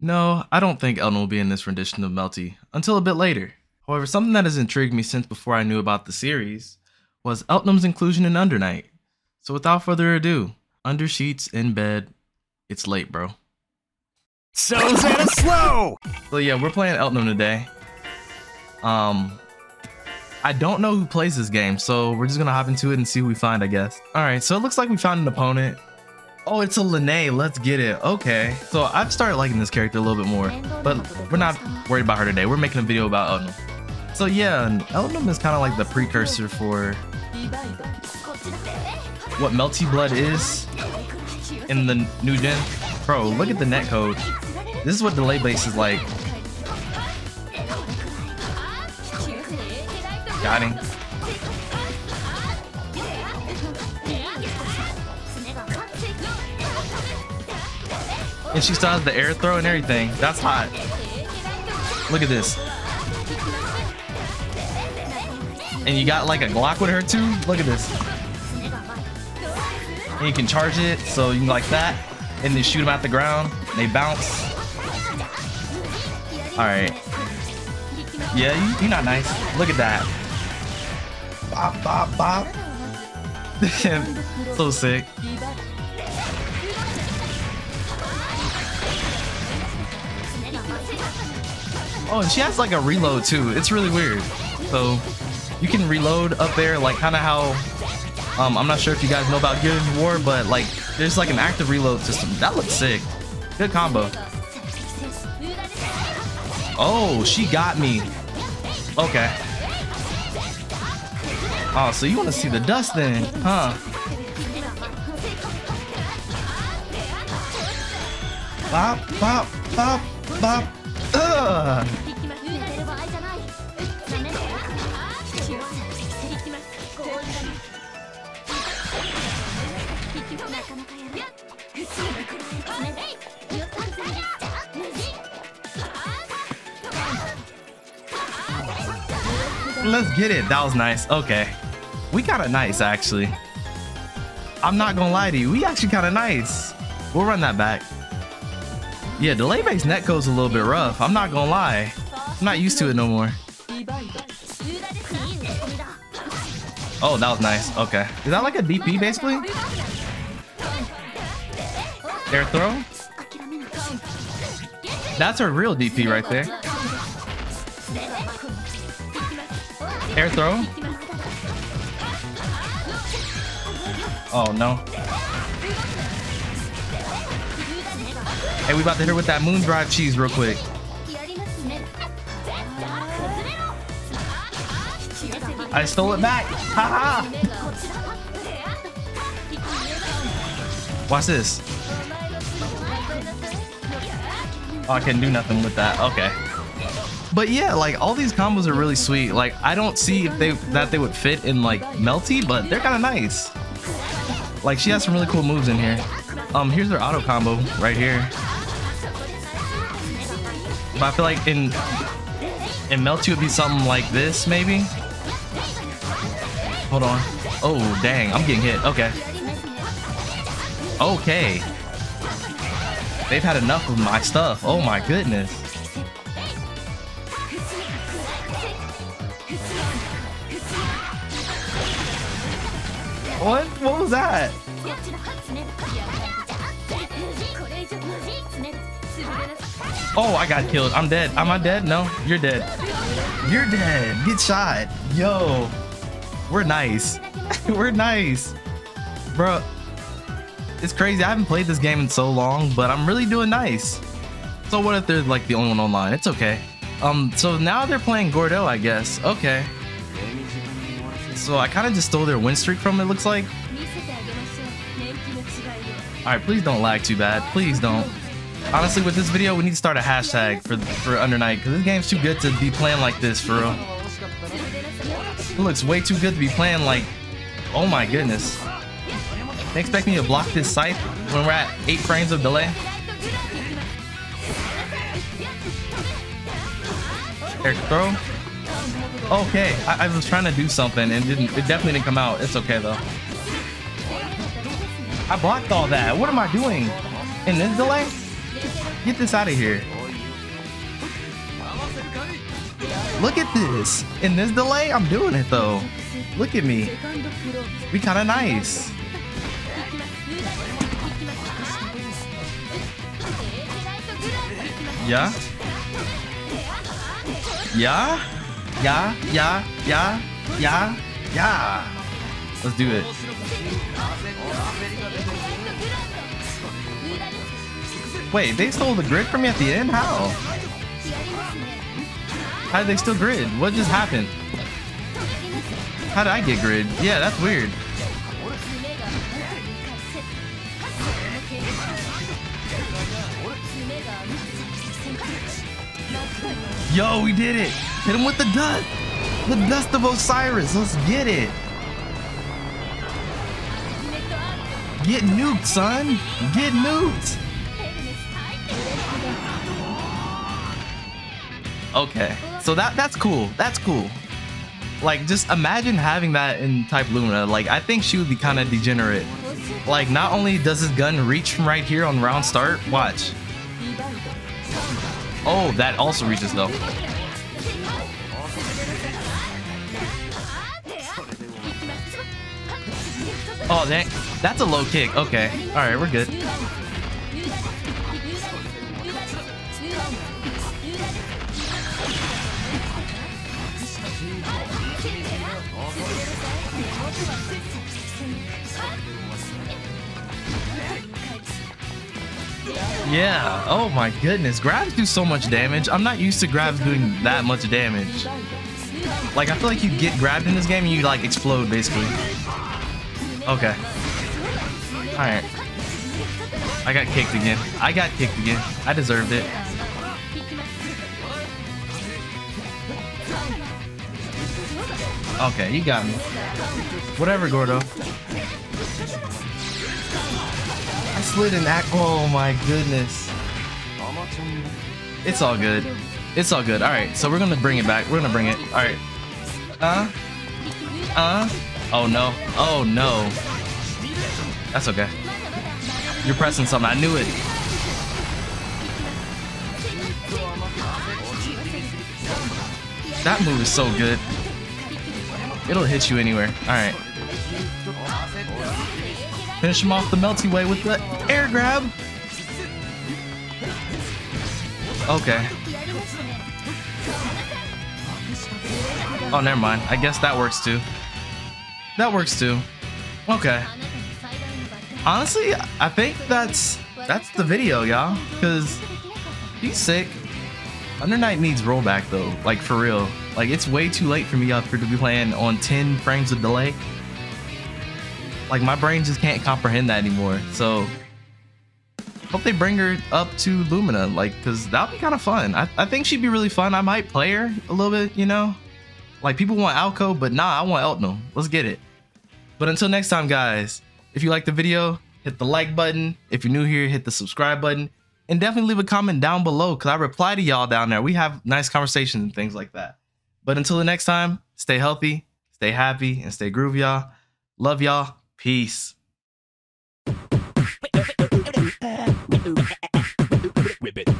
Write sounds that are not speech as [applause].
No, I don't think Eltnum will be in this rendition of Melty until a bit later. However, something that has intrigued me since before I knew about the series was Eltnum's inclusion in Undernight. So without further ado, under sheets in bed, it's late, bro. So ZettaSlow! So yeah, we're playing Eltnum today. Um, I don't know who plays this game, so we're just gonna hop into it and see who we find, I guess. All right, so it looks like we found an opponent. Oh, it's a Linne. Let's get it. Okay. So I've started liking this character a little bit more, but we're not worried about her today. We're making a video about Eltnum. So yeah, Eltnum is kind of like the precursor for what Melty Blood is in the new gen. Bro, look at the netcode. This is what delay base is like. Got him. And she still has the air throw and everything. That's hot. Look at this. And you got like a Glock with her too? Look at this. And you can charge it, so you can like that. And then shoot them at the ground. They bounce. Alright. Yeah, you, you're not nice. Look at that. Bop, bop, bop. [laughs] so sick. Oh, and she has like a reload too. It's really weird. So you can reload up there, like kind of how um, I'm not sure if you guys know about Gears of War, but like there's like an active reload system. That looks sick. Good combo. Oh, she got me. Okay. Oh, so you want to see the dust then, huh? Bop, bop, bop, bop. Let's get it. That was nice. Okay. We got of nice, actually. I'm not gonna lie to you. We actually kind of nice. We'll run that back. Yeah, delay based netcode's a little bit rough. I'm not gonna lie. I'm not used to it no more. Oh, that was nice. Okay. Is that like a DP, basically? Air throw? That's her real DP right there. Air throw? Oh, no. Hey, we about to hit her with that moon drive cheese real quick. I stole it back. Haha. -ha. Watch this. Oh, I can do nothing with that. Okay. But yeah, like all these combos are really sweet. Like I don't see if they that they would fit in like Melty, but they're kind of nice. Like she has some really cool moves in here. Um, here's her auto combo right here. But I feel like in in Melty would be something like this maybe. Hold on. Oh dang, I'm getting hit. Okay. Okay. They've had enough of my stuff. Oh my goodness. What? What was that? Oh, I got killed. I'm dead. Am I dead? No, you're dead. You're dead. Get shot. Yo, we're nice. [laughs] we're nice. Bro, it's crazy. I haven't played this game in so long, but I'm really doing nice. So what if they're like the only one online? It's okay. Um, so now they're playing Gordeau, I guess. Okay. So I kind of just stole their win streak from it, looks like. Alright, please don't lag too bad. Please don't. Honestly, with this video, we need to start a hashtag for, for Undernight, because this game's too good to be playing like this, for real. It looks way too good to be playing like... Oh my goodness. They expect me to block this scythe when we're at 8 frames of delay? Air throw? Okay, I, I, was trying to do something and didn't. It definitely didn't come out. It's okay though. I blocked all that. What am I doing? In this delay? Get this out of here. Look at this. In this delay, I'm doing it though. Look at me. We kind of nice. Yeah? Yeah? Yeah? Yeah? Yeah? Yeah? Yeah? Let's do it. Wait, they stole the grid from me at the end? How? How did they steal grid? What just happened? How did I get grid? Yeah, that's weird. Yo, we did it! Hit him with the dust! The dust of Osiris! Let's get it! Get nuked, son! Get nuked! Okay, so that that's cool. That's cool. Like, just imagine having that in Type Luna. Like, I think she would be kind of degenerate. Like, not only does this gun reach from right here on round start, watch. Oh, that also reaches though. Oh, that, that's a low kick. Okay. All right, we're good. Yeah. Oh my goodness. Grabs do so much damage. I'm not used to grabs doing that much damage. Like, I feel like you get grabbed in this game and you, like, explode, basically. Okay. Alright. I got kicked again. I got kicked again. I deserved it. Okay, you got me. Whatever, Gordeau. I slid an act. Oh my goodness. It's all good. It's all good. All right, so we're gonna bring it back. We're gonna bring it. All right. Uh. Uh. Oh no. Oh no. That's okay. You're pressing something. I knew it. That move is so good. It'll hit you anywhere. All right. Finish him off the melty way with the air grab. Okay. Oh, never mind. I guess that works too. That works too. Okay. Honestly, I think that's that's the video, y'all. Cause he's sick. Under Night needs rollback though, like for real. Like it's way too late for me up here to be playing on 10 frames of delay. Like my brain just can't comprehend that anymore. So hope they bring her up to Lumina, like, cause that'll be kind of fun. I, I think she'd be really fun. I might play her a little bit, you know. Like people want Alco, but nah, I want Eltno. Let's get it. But until next time, guys, if you like the video, hit the like button. If you're new here, hit the subscribe button. And definitely leave a comment down below because I reply to y'all down there. We have nice conversations and things like that. But until the next time, stay healthy, stay happy, and stay groovy, y'all. Love y'all. Peace. Whip it.